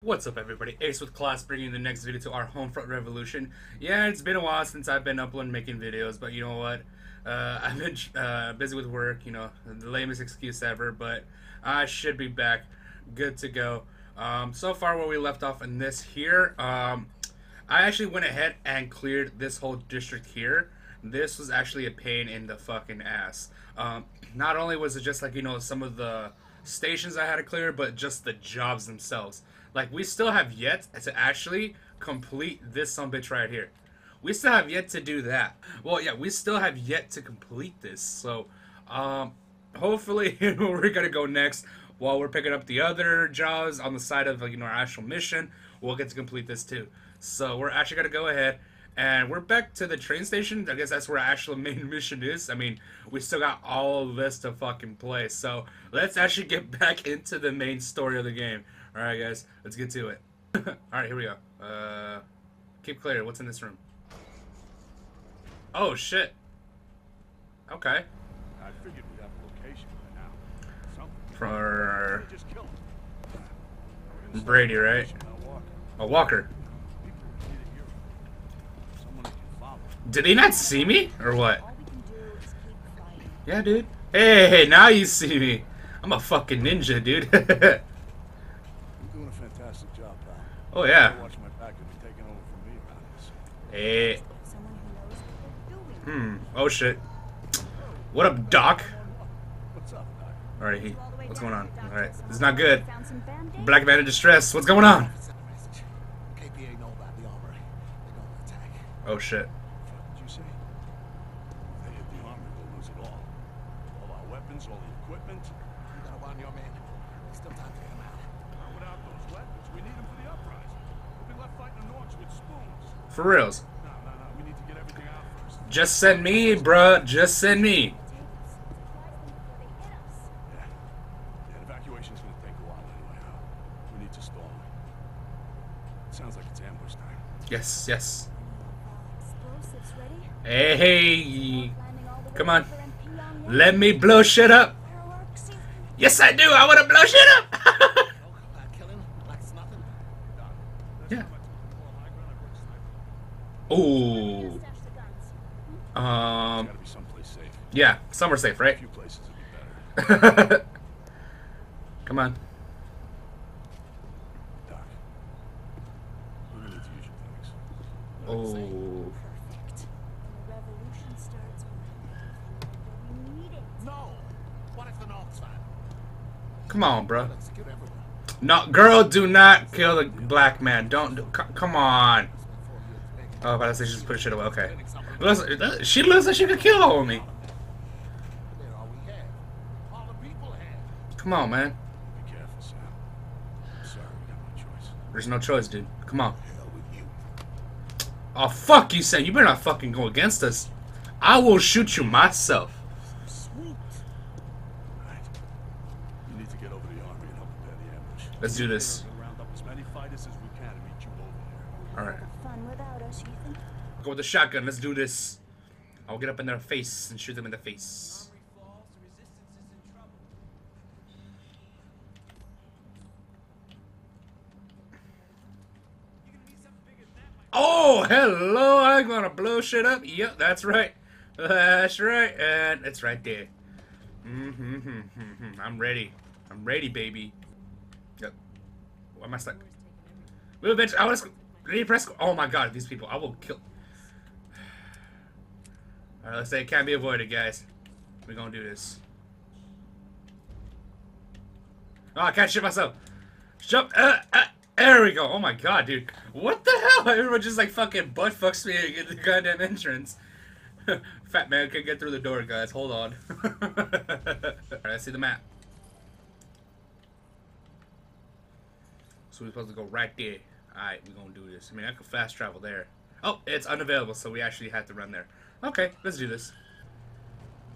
What's up everybody, Ace with Class bringing the next video to our Homefront Revolution. Yeah, it's been a while since I've been uploading making videos, but you know what? Uh, I've been uh, busy with work, you know, the lamest excuse ever, but I should be back, good to go. Um, so far where we left off in this here, um, I actually went ahead and cleared this whole district here. This was actually a pain in the fucking ass. Um, not only was it just like, you know, some of the stations I had to clear, but just the jobs themselves. Like, we still have yet to actually complete this some bitch right here. We still have yet to do that. Well, yeah, we still have yet to complete this. So, um, hopefully, we're gonna go next while we're picking up the other jobs on the side of you know our actual mission. We'll get to complete this too. So we're actually gonna go ahead and we're back to the train station. I guess that's where our actual main mission is. I mean, we still got all of this to fucking play. So let's actually get back into the main story of the game. All right, guys, let's get to it. all right, here we go. Uh, keep clear. What's in this room? Oh shit. Okay. I figured we'd have a location by now. Something. For Just kill him. Brady, right? mission, now walk. a Walker. People need a hero. Someone they can follow. Did he not see me or what? All we can do is keep fighting. Yeah, dude. Hey, hey, now you see me. I'm a fucking ninja, dude. You're doing a fantastic job, pal. oh yeah. I watch my back and be taking over from me around this. Hey. Someone who knows what they're doing. Hmm. Oh shit. What up, Doc? What's up, Doc? All right. He, All the way what's going on? All right. This is not good. Found some Band-Aids. Black man in distress. What's going on? Oh a message. KPA know about the armory. They're going to attack. Oh shit. What did you say? If they hit the armory, we'll lose it all. All our weapons, all the equipment. You gotta warn your man. There's still time to get him out. Not without those weapons. We need them for the uprising. We'll be left fighting the Norks with spoons. For reals. No, no, no. We need to get everything out first. Just send me, bruh. Just send me. Yeah. Yeah, evacuation's gonna take a while anyway. huh? We need to storm. It sounds like it's ambush time. Yes, yes. Explosives ready? Hey, hey. Landing all the way Come on. over in Pyongyang. Let me blow shit up. Yes, I do. I want to blow shit up. Oh. when we need it. No. What if the North's fan? Come on, bro. No, girl, do not kill the black man. Don't. Do, c- come on. Spent four years making Oh, but I say she just put shit away. Okay. Listen, she looks like she could kill all of me. Come on, man. There's no choice, dude. Come on. Oh, fuck you, Sam. You better not fucking go against us. I will shoot you myself. Let's do this. We're gonna round up as many fighters as we can and meet you over there. All right. Have fun without us, Ethan. Go with the shotgun. Let's do this. I'll get up in their face and shoot them in the face. Oh, hello. I'm gonna blow shit up. Yep, that's right. That's right. And it's right there. Mm-hmm. I'm ready. I'm ready, baby. Yep. Why am I stuck? Move, bitch. I. Need press. Oh my god, these people. I will kill. Alright, let's say it can't be avoided, guys. We're gonna do this. Oh, I can't shit myself. Jump. Uh, uh, there we go. Oh my god, dude. What the hell? Everyone just like fucking butt fucks me at the goddamn entrance. Fat man can get through the door, guys. Hold on. Alright, let's see the map. So we're supposed to go right there. Alright, we're gonna do this. I mean, I could fast travel there. Oh, it's unavailable, so we actually have to run there. Okay, let's do this.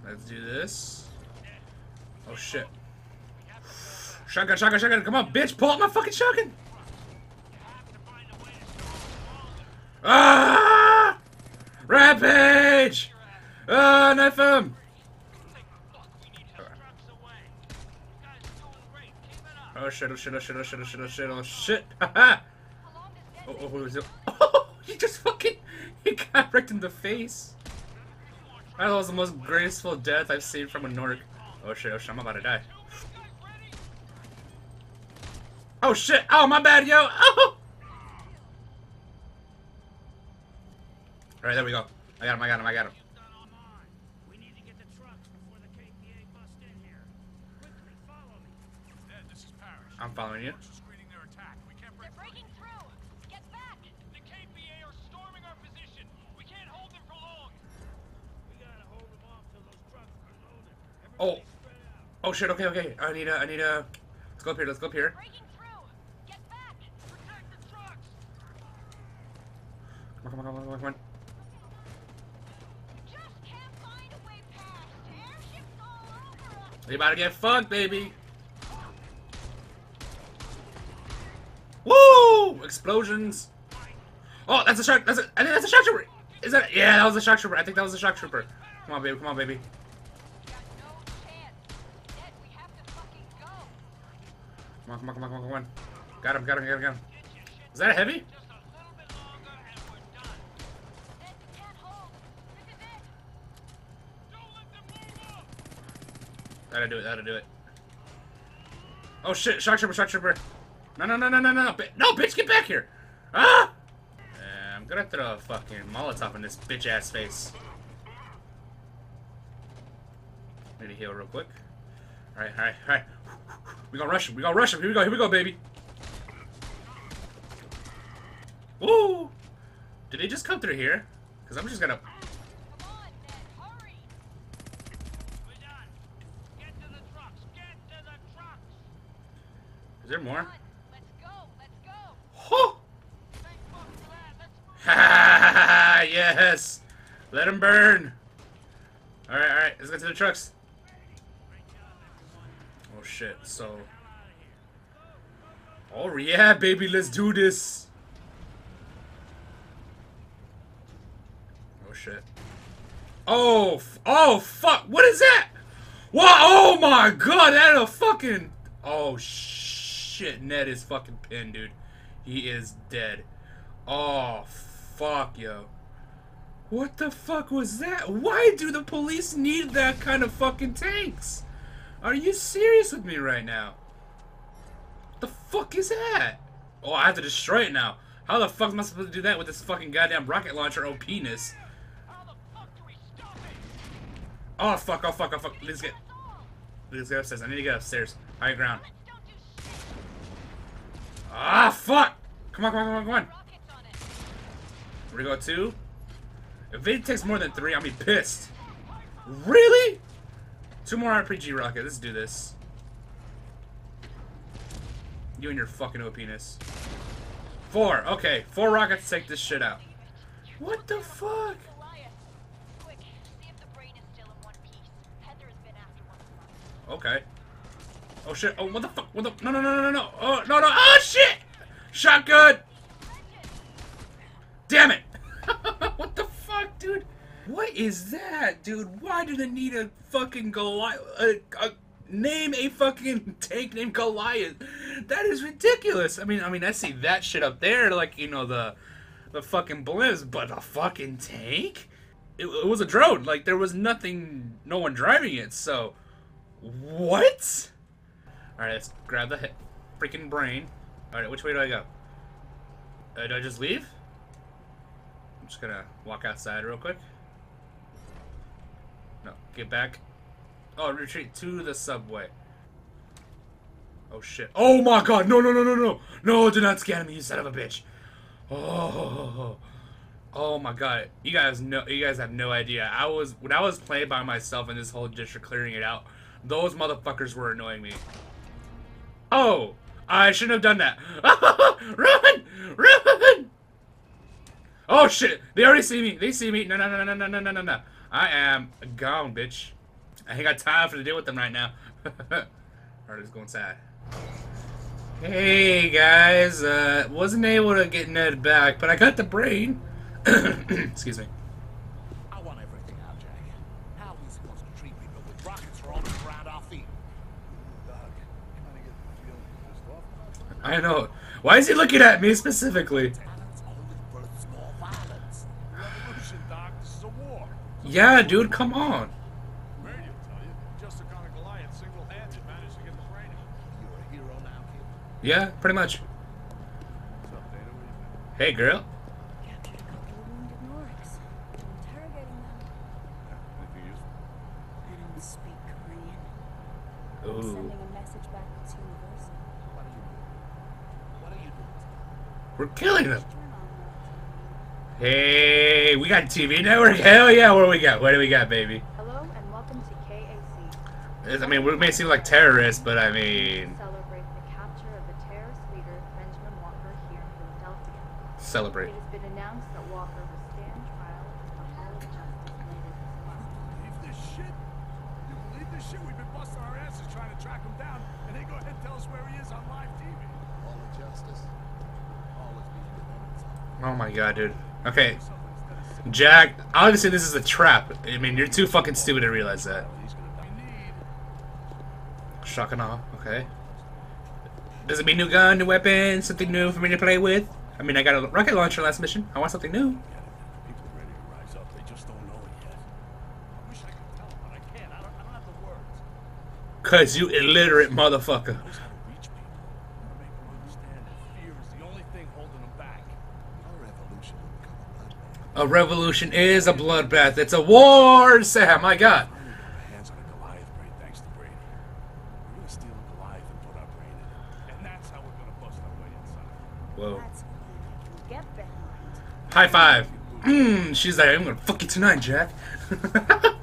Let's do this. Oh shit. Shotgun, shotgun, shotgun. Come on, bitch. Pull my fucking shotgun. Ah! Rampage! Ah, knife him! Oh shit, oh shit, oh shit, oh shit, oh shit, oh shit, oh shit. Haha! Oh, oh, it? Oh, he just fucking, he got wrecked in the face. That was the most graceful death I've seen from a Nork. Oh shit, oh shit, I'm about to die. Oh shit, oh my bad, yo! Oh! Alright, there we go. I got him, I got him, I got him. We need to get the trucks before the KPA bust in here. Quickly, follow me. Ned, this is Parrish. I'm following you. We're screening their attack. We can't break They're breaking through! Get back! The KPA are storming our position. We can't hold them for long. We gotta hold them off till those trucks are loaded. Oh. Everybody spread out. Oh shit, okay, okay. I need a, I need a... Let's go up here, let's go up here. Breaking through! Get back! Protect the trucks. Come on, come on, come on, come on. Just can't find a way past! Airships all over us! We about to get fucked, baby. Woo! Explosions. Oh, that's a shark. That's a. I think that's a shock trooper. Is that? Yeah, that was a shock trooper. I think that was a shock trooper. Come on, baby. Come on, baby. On, come on, come on, come on, come on. Got him, got him, got him, got him. Is that a heavy? That'll do it. That'll do it. Oh shit! Shock trooper! Shock trooper! No, no, no, no, no, no! No, bitch, get back here! Ah! Uh, I'm gonna throw a fucking Molotov in this bitch ass face. Need to heal real quick. All right, all right, all right. We gonna rush him. We gonna rush him. Here we go. Here we go, baby. Woo! Did they just come through here? Cause I'm just gonna. Come on, Ned, hurry! We're done. Get to the trucks. Get to the trucks. Is there more? Let's go, let's go! Huh! Thank fuck for that. Let's move. Ha ha ha ha! Yes! Let him burn! Alright, alright, let's get to the trucks. Oh shit, so. Oh yeah, baby, let's do this! Oh shit. Oh, oh fuck, what is that? What? Oh my god, that a fucking. Oh shit, Ned is fucking pinned, dude. He is dead. Oh fuck, yo. What the fuck was that? Why do the police need that kind of fucking tanks? Are you serious with me right now? The fuck is that? Oh, I have to destroy it now. How the fuck am I supposed to do that with this fucking goddamn rocket launcher oh penis? Oh fuck, oh fuck, oh fuck. Let's get let's get upstairs. I need to get upstairs. High ground. Ah fuck! Come on, come on, come on, come on. It! We go two. If it takes more than three, I'll be pissed. Really? Two more RPG rockets. Let's do this. You and your fucking OP-ness. Four. Okay, four rockets take this shit out. What the fuck? Okay. Oh shit. Oh, what the fuck? What the? No, no, no, no, no, no. Oh, no, no. Oh shit! Shotgun! Damn it! what the fuck, dude? What is that, dude? Why do they need a fucking Goliath? A, a, name a fucking tank named Goliath. That is ridiculous. I mean, I mean, I see that shit up there, like you know the the fucking blimps, but a fucking tank? It, it was a drone. Like there was nothing, no one driving it. So, what? All right, let's grab the he- freaking brain. All right, which way do I go? Uh, do I just leave? I'm just gonna walk outside real quick. Get back. Oh, retreat to the subway. Oh shit. Oh my god, no, no, no, no, no. No, do not scan me, you son of a bitch. Oh. Oh my god. You guys know you guys have no idea. I was when I was playing by myself in this whole district clearing it out, those motherfuckers were annoying me. Oh, I shouldn't have done that. run! Run! Oh shit. They already see me. They see me. No, no, no, no, no, no, no, no. I am gone, bitch. I ain't got time for to deal with them right now. Alright, let's go inside. Hey guys, uh, wasn't able to get Ned back, but I got the brain. Excuse me. I want everything out, Jack. How are we supposed to treat people with rockets rolling around our feet? Doc, kind of get the feeling that this I know. Why is he looking at me specifically? Talents only for small violence. Revolution, Doc. This is a war. Yeah, dude, come on. Brady will tell you. Just a kind of Goliath single-handed managed to get the brain out. You're a dude, come on. Yeah, pretty much. Hey, girl. Yeah. Ooh. Sending a message back that's universal. What are you doing? What are you doing? We're killing them. Hey, we got TV network. Hell yeah, what do we got? What do we got, baby? Hello and welcome to KAC. I mean, we may seem like terrorists, but I mean, Celebrate the capture of the terrorist leader Benjamin Walker here in Philadelphia. celebrate. It has been announced that Walker will stand trial at the Hall of Justice later this month. Believe this shit? You believe this shit? We've been busting our asses trying to track him down, and they go ahead and tell us where he is on live TV. All of justice. All is being. Oh my god, dude. Okay, Jack. Obviously, this is a trap. I mean, you're too fucking stupid to realize that. Shock and awe. Okay. Does it mean new gun, new weapon, something new for me to play with? I mean, I got a rocket launcher last mission. I want something new. People are ready to A revolution is a bloodbath. It's a war, Sam. My God. Finally got our hands on a Goliath brain thanks to Brady. We're gonna steal a Goliath and put our brain in it. And that's how we're gonna bust our way inside. Whoa. That's a plan can get behind. High five. Mmm. She's like, I'm gonna fuck you tonight, Jack. We don't have Brady.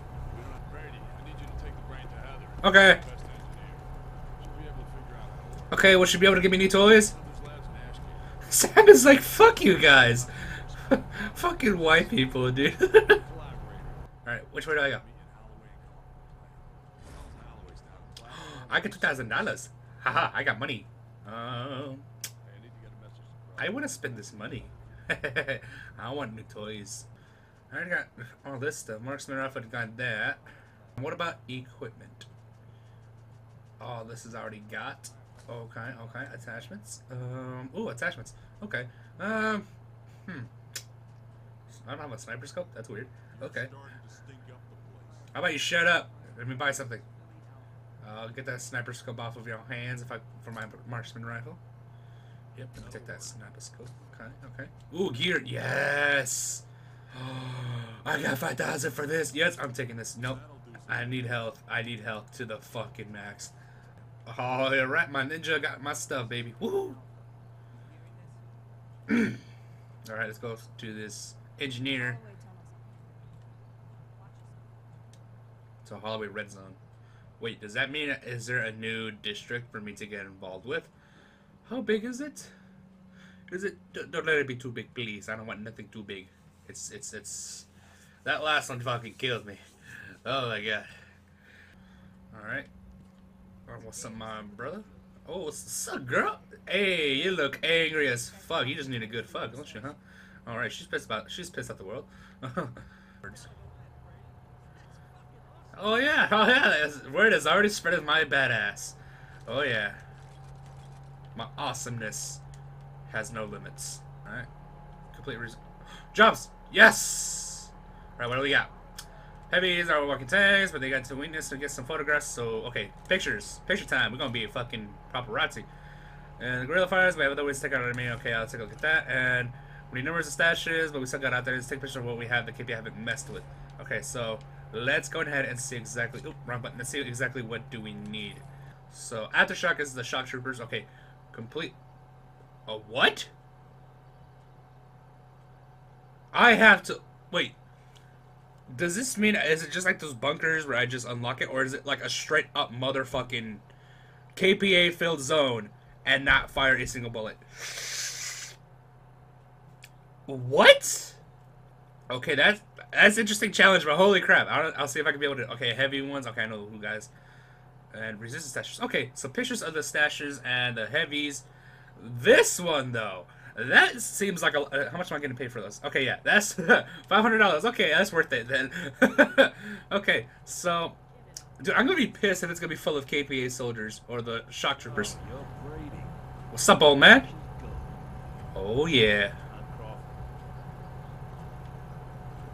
I need you to take the brain to Heather. okay. Best engineer. She'll be able to figure out how to work Okay. Will she be able to give me new toys? this lab's an ash can. Sam is like, fuck you guys. Fucking white people, dude. Alright, which way do I go? I got two thousand dollars. Haha, I got money. Um. I want to spend this money. I want new toys. I already got all this stuff. Marksman rifle got that. What about equipment? Oh, this is already got. Okay, okay. Attachments. Um. Ooh, attachments. Okay. Um. Hmm. I don't have a sniper scope. That's weird. Okay. Starting to stink up the place. How about you shut up? Let me buy something. I'll get that sniper scope off of your hands if I for my marksman rifle. Yep, let me take that sniper scope. Okay, okay. Ooh, gear. Yes. I got five thousand for this. Yes, I'm taking this. Nope. I need health. I need health to the fucking max. Oh, yeah, right. My ninja got my stuff, baby. Woohoo! All right, let's go to this engineer. Tunnels. Holloway Red Zone. Wait, does that mean is there a new district for me to get involved with? How big is it? Is it? Don't, don't let it be too big, please. I don't want nothing too big. It's it's it's. That last one fucking killed me. Oh my god. All right. Oh, what's up, my brother? Oh, what's up, girl? Hey, you look angry as fuck. You just need a good fuck, don't you, huh? All right, she's pissed about. She's pissed at the world. Oh yeah, oh yeah, word has already spread as my badass. Oh yeah. My awesomeness has no limits. Alright. Complete reason. Jumps! Yes! Alright, what do we got? Heavies are walking tanks, but they got to weakness to get some photographs, so okay. Pictures. Picture time. We're gonna be a fucking paparazzi. And the guerrilla fires, we have other ways to take out enemy. Okay, I'll take a look at that. And we need numbers of stashes, but we still got out there. Let's take a picture of what we have that KP haven't messed with. Okay, so let's go ahead and see exactly. Oop, wrong button. Let's see exactly what do we need. So aftershock is the shock troopers. Okay, complete. A what? I have to wait. Does this mean is it just like those bunkers where I just unlock it, or is it like a straight up motherfucking KPA filled zone and not fire a single bullet? What? Okay, that's that's an interesting challenge, but holy crap! I'll, I'll see if I can be able to. Okay, heavy ones. Okay, I know who guys. And resistance stashes. Okay, so pictures of the stashes and the heavies. This one though, that seems like a. Uh, how much am I getting paid for those? Okay, yeah, that's five hundred dollars. Okay, that's worth it then. okay, so, dude, I'm gonna be pissed if it's gonna be full of KPA soldiers or the shock troopers. You're What's up, old man? Oh yeah.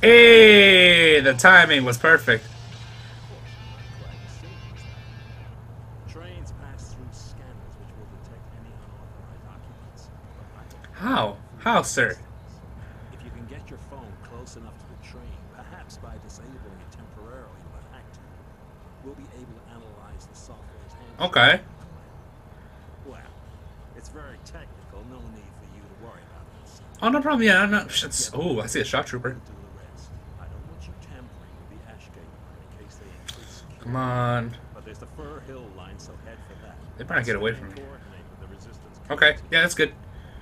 Hey, the timing was perfect. Of course, I'm glad to see these things. Trains pass through scanners which will detect any unauthorized occupants. But I don't How? How, sir? If you can get your phone close enough to the train, perhaps by disabling it temporarily with a hack tool, we'll be able to analyze the software's handling. Okay. Well, it's very technical. No need for you to worry about this. Oh, no problem. Yeah, I'm not. Oh, I see a shock trooper. We'll do the rest. I don't want you tampering with the Ashgate line in case they increase security. Come on. But there's the Fur Hill line, so head for that. They not get away from me. Coordinate with the resistance Okay. Yeah, that's good.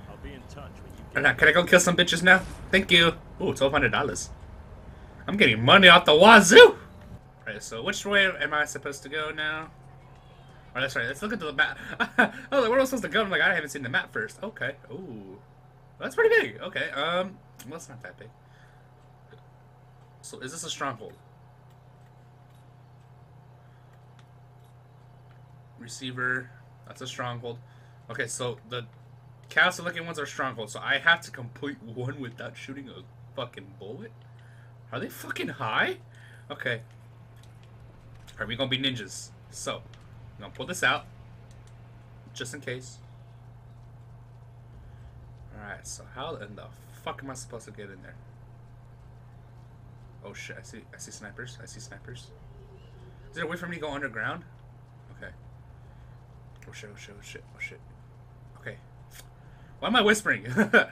I'll be in touch when you Can get I, can I go kill some bitches now? Thank you. Ooh, twelve hundred dollars. I'm getting money off the wazoo. Right. So which way am I supposed to go now? Oh, that's right. Let's look at the map. oh, like, where am I supposed to go? I'm like, I haven't seen the map first. Okay. Ooh, that's pretty big. Okay. Um, well, it's not that big. So is this a stronghold? Receiver. That's a stronghold. Okay, so the castle looking ones are strongholds, so I have to complete one without shooting a fucking bullet? Are they fucking high? Okay. Are we gonna be ninjas? So, I'm gonna pull this out. Just in case. Alright, so how in the fuck am I supposed to get in there? Oh shit, I see I see snipers. I see snipers. Is there a way for me to go underground? Oh shit, oh shit, oh shit, oh shit. Okay. Why am I whispering? okay.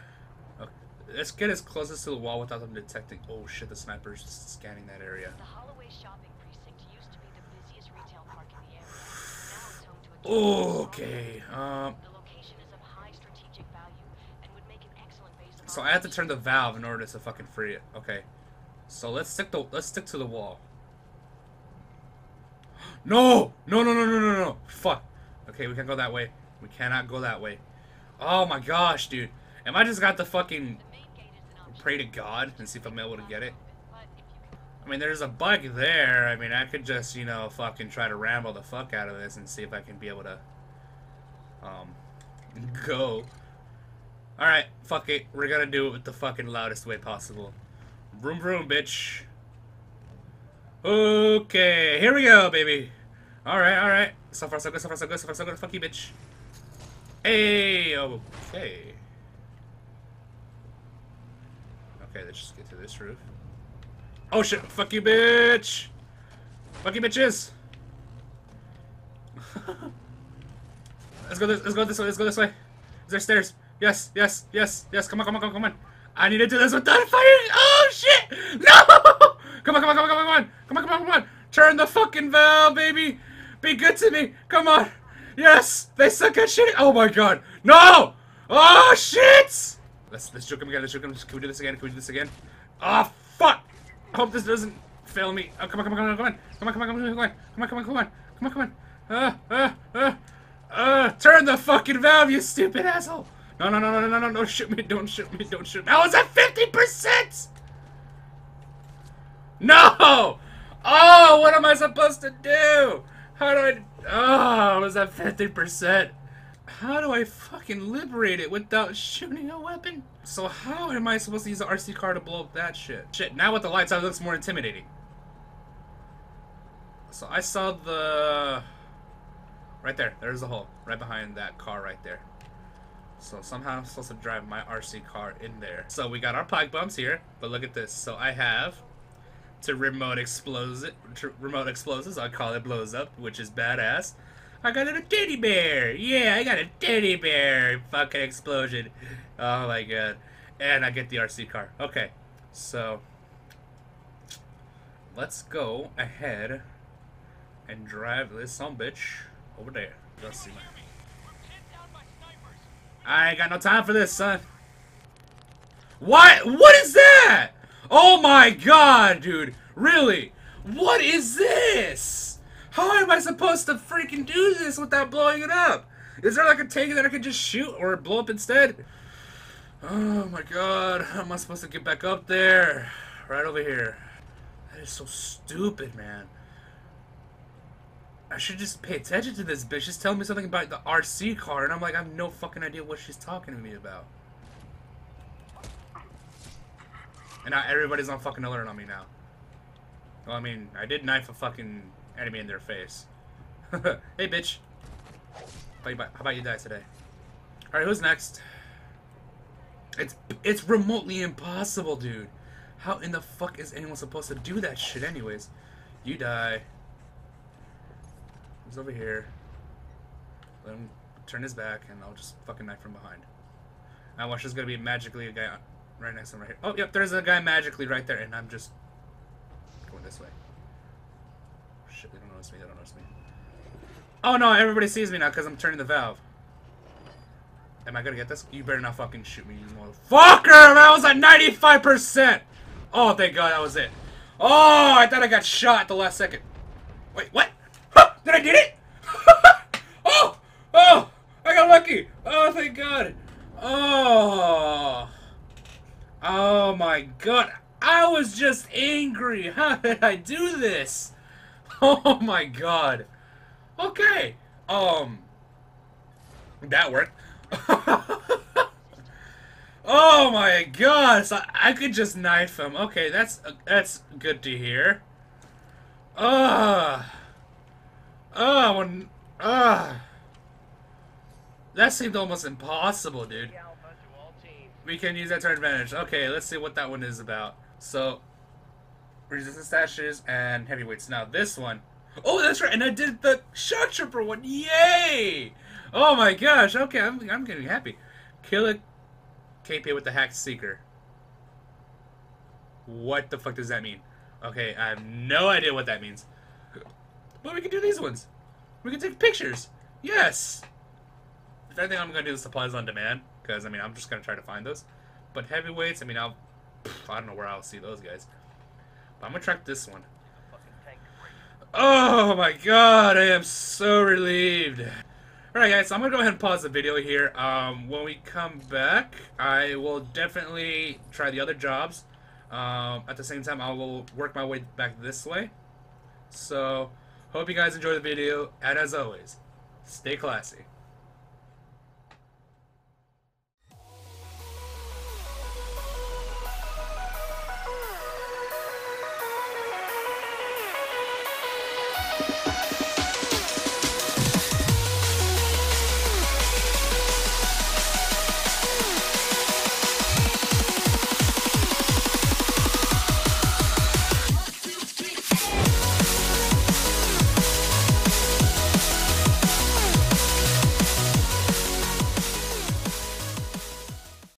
Let's get as close as to the wall without them detecting. Oh shit, the sniper's scanning that area. The Holloway shopping precinct used to be the busiest retail park in the area. Now it's home to a dangerous Okay, um, The location is of high strategic value and would make an excellent base of so I have to turn the valve in order to fucking free it. Okay. So let's stick the let's stick to the wall. No! No no no no no. Okay, we can't go that way. We cannot go that way. Oh my gosh, dude. Am I just got fucking The option. pray to God and see if I'm able to get it? I mean, there's a bug there. I mean, I could just, you know, fucking try to ramble the fuck out of this and see if I can be able to, um, go. Alright, fuck it. We're gonna do it with the fucking loudest way possible. Vroom vroom, bitch. Okay, here we go, baby. Alright, alright. So far, so good, so far, so good, so far, so good. Fuck you, bitch. Hey, okay. Okay, let's just get to this roof. Oh shit! Fuck you, bitch! Fuck you, bitches! let's go this. Let's go this way. Let's go this way. Is there stairs? Yes, yes, yes, yes. Come on, come on, come on, come on. I need to do this without fighting. Oh shit! No! Come on, come on, come on, come on, come on, come on, come on, come on! Turn the fucking valve, baby. Be good to me. Come on. Yes, they suck at shit. Oh my god. No! Oh shit! Let's let's joke him again. Let's joke him. Can we do this again? Can we do this again? Oh fuck! I hope this doesn't fail me. Oh, come on, come on, come on, come on, come on, come on, come on, come on, come on, come on, come on, come on. Uh, uh, uh, uh, turn the fucking valve, you stupid asshole! No, no, no, no, no, no, no, shoot me, don't shoot me, don't shoot me. I was at 50%! No! Oh, what am I supposed to do? How do I, oh, was at 50%. How do I fucking liberate it without shooting a weapon? So how am I supposed to use the RC car to blow up that shit? Shit, now with the lights it looks more intimidating. So I saw the... Right there, there's the hole. Right behind that car right there. So somehow I'm supposed to drive my RC car in there. So we got our pipe bombs here, but look at this. So I have to remote explosive, remote explosives. I call it blows up, which is badass. I got a teddy bear. Yeah, I got a teddy bear. Fucking explosion. Oh my god. And I get the RC car. Okay, so let's go ahead and drive this some bitch over there. Let's see. I ain't got no time for this, son. What? What is that? Oh my god, dude. Really? What is this? How am I supposed to freaking do this without blowing it up? Is there like a tank that I can just shoot or blow up instead? Oh my god. How am I supposed to get back up there? Right over here. That is so stupid, man. I should just pay attention to this bitch. She's telling me something about the RC car, and I'm like, I have no fucking idea what she's talking to me about. And now everybody's on fucking alert on me now. Well, I mean, I did knife a fucking enemy in their face. hey, bitch. How about, you die today? Alright, who's next? It's it's remotely impossible, dude. How in the fuck is anyone supposed to do that shit anyways? You die. He's over here. Let him turn his back, and I'll just fucking knife from behind. I watch there's gonna be magically a guy right next to him right here. Oh, yep, there's a guy magically right there, and I'm just going this way. Shit, they don't notice me, they don't notice me. Oh no, everybody sees me now because I'm turning the valve. Am I gonna get this? You better not fucking shoot me, you motherfucker! That was at 95%! Oh, thank god that was it. Oh, I thought I got shot at the last second. Wait, what? Huh, did I get it? oh! Oh! I got lucky! Oh, thank god! Oh! Oh my god! I was just angry! How did I do this? Oh my god! Okay. Um. That worked. oh my god! So I could just knife him. Okay, that's that's good to hear. Ugh. Ugh. When. Ugh. That seemed almost impossible, dude. We can use that to our advantage. Okay, let's see what that one is about. So, resistance stashes and heavyweights. Now this one. Oh, that's right, and I did the shock trooper one. Yay! Oh my gosh. Okay, I'm I'm getting happy. Kill a KP with the hacked seeker. What the fuck does that mean? Okay, I have no idea what that means. But we can do these ones. We can take pictures. Yes. If anything, I'm gonna do the supplies on demand because I mean I'm just gonna try to find those. But heavyweights, I mean I'll I don't know where I'll see those guys. But I'm gonna track this one. Oh my god, I am so relieved. Alright guys, so I'm gonna go ahead and pause the video here. Um, when we come back, I will definitely try the other jobs. Um, at the same time, I will work my way back this way. So, hope you guys enjoy the video, and as always, stay classy.